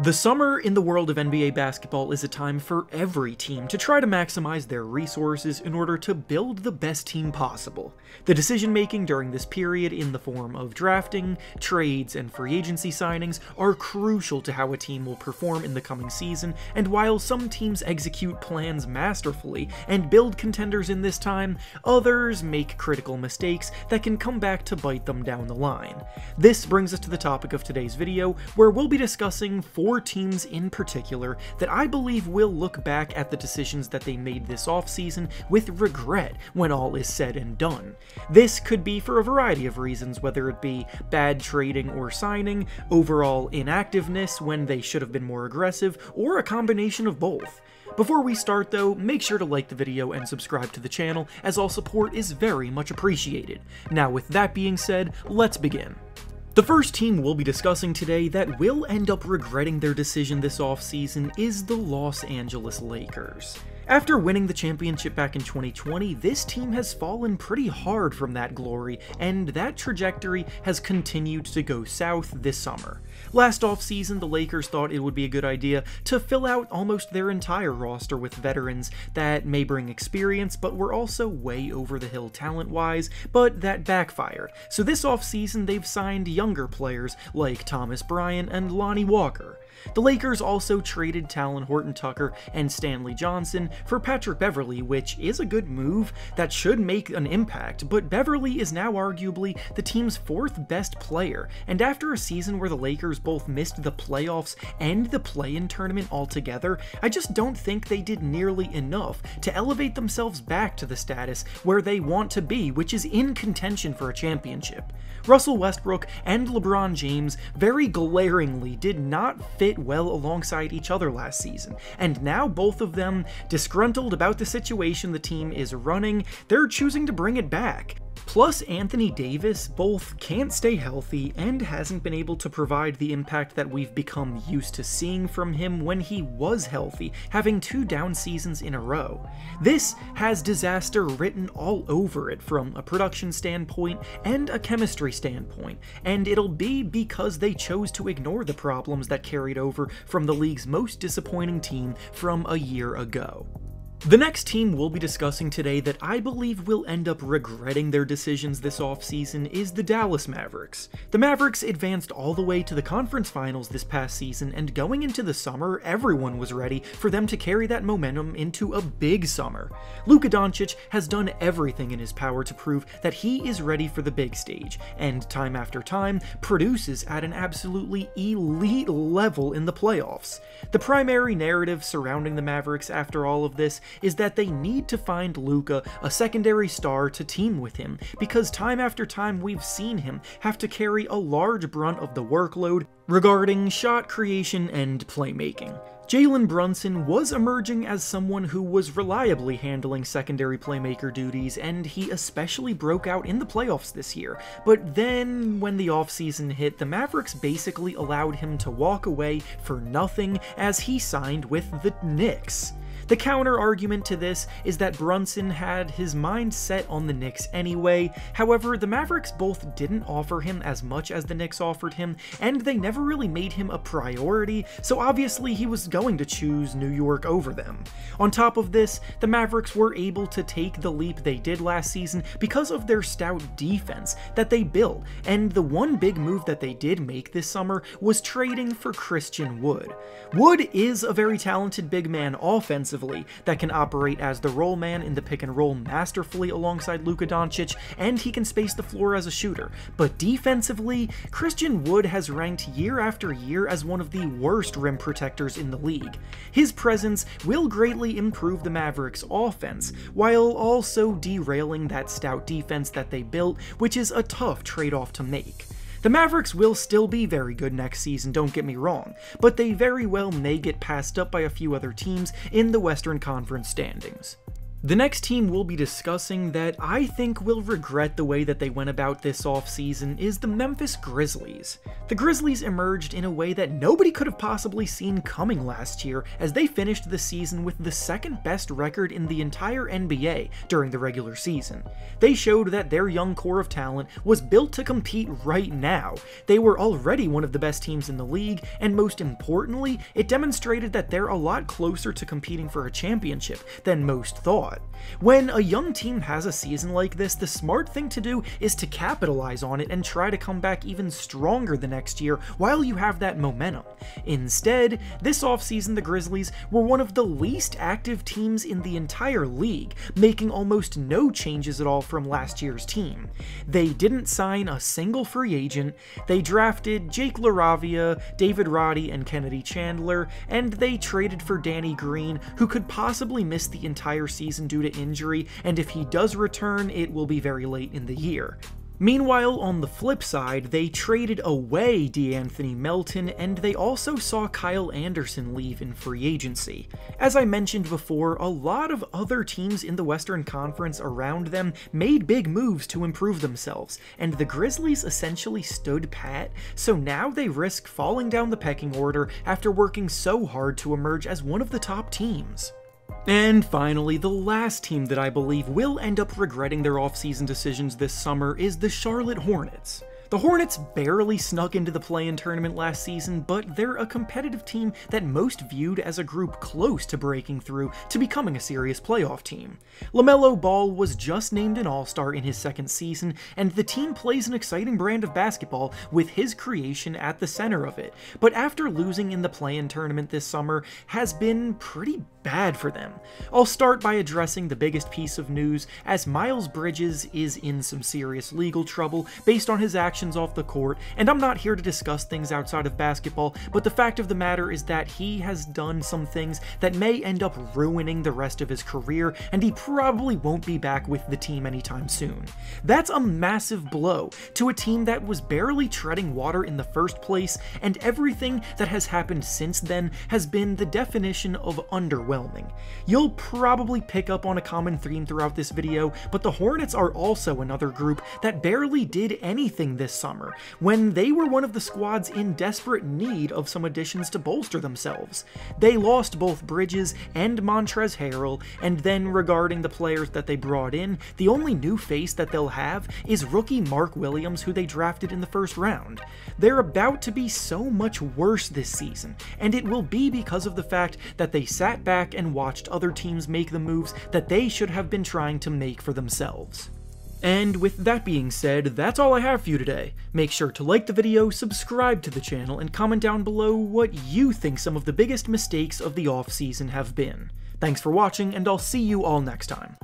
The summer in the world of NBA basketball is a time for every team to try to maximize their resources in order to build the best team possible. The decision making during this period in the form of drafting, trades, and free agency signings are crucial to how a team will perform in the coming season, and while some teams execute plans masterfully and build contenders in this time, others make critical mistakes that can come back to bite them down the line. This brings us to the topic of today's video, where we'll be discussing four four teams in particular that I believe will look back at the decisions that they made this offseason with regret when all is said and done. This could be for a variety of reasons, whether it be bad trading or signing, overall inactiveness when they should have been more aggressive, or a combination of both. Before we start though, make sure to like the video and subscribe to the channel, as all support is very much appreciated. Now with that being said, let's begin. The first team we'll be discussing today that will end up regretting their decision this offseason is the Los Angeles Lakers. After winning the championship back in 2020, this team has fallen pretty hard from that glory, and that trajectory has continued to go south this summer. Last offseason, the Lakers thought it would be a good idea to fill out almost their entire roster with veterans that may bring experience, but were also way over the hill talent-wise, but that backfired. So this offseason, they've signed younger players like Thomas Bryant and Lonnie Walker. The Lakers also traded Talen Horton Tucker and Stanley Johnson for Patrick Beverley, which is a good move that should make an impact, but Beverley is now arguably the team's fourth best player, and after a season where the Lakers both missed the playoffs and the play-in tournament altogether, I just don't think they did nearly enough to elevate themselves back to the status where they want to be, which is in contention for a championship. Russell Westbrook and LeBron James very glaringly did not fit well alongside each other last season, and now both of them, disgruntled about the situation the team is running, they're choosing to bring it back. Plus, Anthony Davis both can't stay healthy and hasn't been able to provide the impact that we've become used to seeing from him when he was healthy, having two down seasons in a row. This has disaster written all over it from a production standpoint and a chemistry standpoint, and it'll be because they chose to ignore the problems that carried over from the league's most disappointing team from a year ago. The next team we'll be discussing today that I believe will end up regretting their decisions this offseason is the Dallas Mavericks. The Mavericks advanced all the way to the conference finals this past season, and going into the summer, everyone was ready for them to carry that momentum into a big summer. Luka Doncic has done everything in his power to prove that he is ready for the big stage, and time after time produces at an absolutely elite level in the playoffs. The primary narrative surrounding the Mavericks after all of this is that they need to find Luka a secondary star to team with him, because time after time we've seen him have to carry a large brunt of the workload regarding shot creation and playmaking. Jalen Brunson was emerging as someone who was reliably handling secondary playmaker duties, and he especially broke out in the playoffs this year. But then, when the offseason hit, the Mavericks basically allowed him to walk away for nothing as he signed with the Knicks. The counter argument to this is that Brunson had his mind set on the Knicks anyway, however, the Mavericks both didn't offer him as much as the Knicks offered him, and they never really made him a priority, so obviously he was going to choose New York over them. On top of this, the Mavericks were able to take the leap they did last season because of their stout defense that they built, and the one big move that they did make this summer was trading for Christian Wood. Wood is a very talented big man offensively, that can operate as the roll man in the pick and roll masterfully alongside Luka Doncic, and he can space the floor as a shooter. But defensively, Christian Wood has ranked year after year as one of the worst rim protectors in the league. His presence will greatly improve the Mavericks' offense, while also derailing that stout defense that they built, which is a tough trade-off to make. The Mavericks will still be very good next season, don't get me wrong, but they very well may get passed up by a few other teams in the Western Conference standings. The next team we'll be discussing that I think will regret the way that they went about this offseason is the Memphis Grizzlies. The Grizzlies emerged in a way that nobody could have possibly seen coming last year as they finished the season with the second best record in the entire NBA during the regular season. They showed that their young core of talent was built to compete right now. They were already one of the best teams in the league, and most importantly, it demonstrated that they're a lot closer to competing for a championship than most thought. When a young team has a season like this, the smart thing to do is to capitalize on it and try to come back even stronger the next year while you have that momentum. Instead, this offseason the Grizzlies were one of the least active teams in the entire league, making almost no changes at all from last year's team. They didn't sign a single free agent, they drafted Jake LaRavia, David Roddy, and Kennedy Chandler, and they traded for Danny Green, who could possibly miss the entire season season due to injury, and if he does return, it will be very late in the year. Meanwhile, on the flip side, they traded away DeAnthony Melton, and they also saw Kyle Anderson leave in free agency. As I mentioned before, a lot of other teams in the Western Conference around them made big moves to improve themselves, and the Grizzlies essentially stood pat, so now they risk falling down the pecking order after working so hard to emerge as one of the top teams. And finally, the last team that I believe will end up regretting their offseason decisions this summer is the Charlotte Hornets. The Hornets barely snuck into the play-in tournament last season, but they're a competitive team that most viewed as a group close to breaking through to becoming a serious playoff team. LaMelo Ball was just named an All-Star in his second season, and the team plays an exciting brand of basketball with his creation at the center of it, but after losing in the play-in tournament this summer has been pretty bad for them. I'll start by addressing the biggest piece of news, as Miles Bridges is in some serious legal trouble based on his actions actions off the court, and I'm not here to discuss things outside of basketball, but the fact of the matter is that he has done some things that may end up ruining the rest of his career, and he probably won't be back with the team anytime soon. That's a massive blow to a team that was barely treading water in the first place, and everything that has happened since then has been the definition of underwhelming. You'll probably pick up on a common theme throughout this video, but the Hornets are also another group that barely did anything this this summer, when they were one of the squads in desperate need of some additions to bolster themselves. They lost both Bridges and Montrezl Harrell, and then regarding the players that they brought in, the only new face that they'll have is rookie Mark Williams, who they drafted in the first round. They're about to be so much worse this season, and it will be because of the fact that they sat back and watched other teams make the moves that they should have been trying to make for themselves. And with that being said, that's all I have for you today. Make sure to like the video, subscribe to the channel, and comment down below what you think some of the biggest mistakes of the off-season have been. Thanks for watching, and I'll see you all next time.